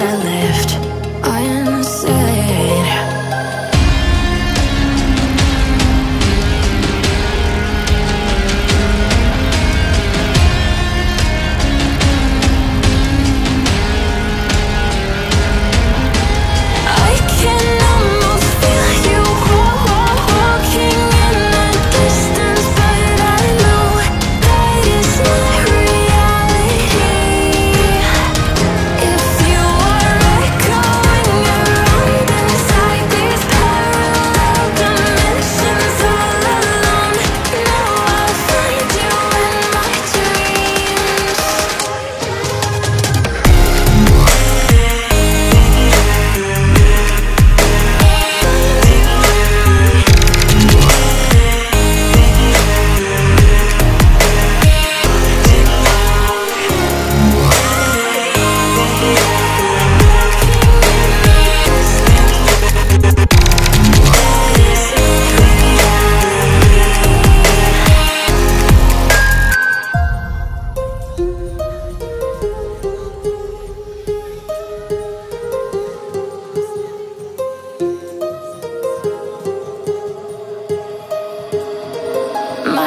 I love.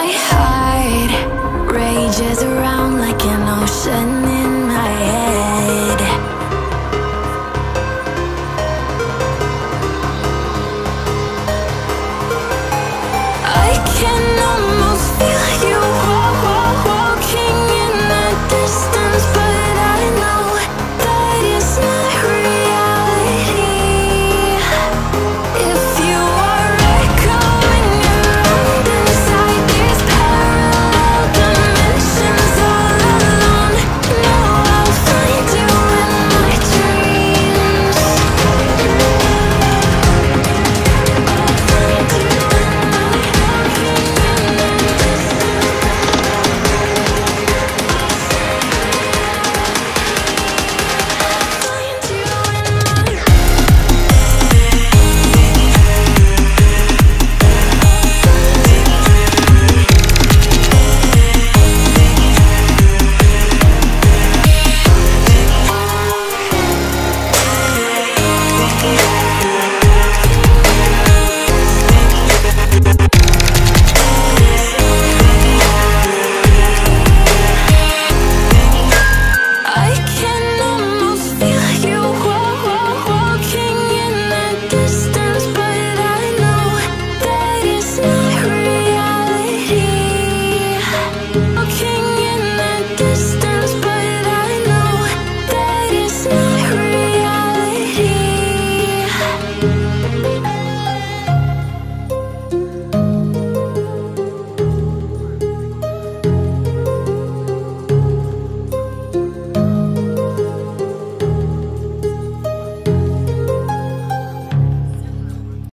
I hide, rages around.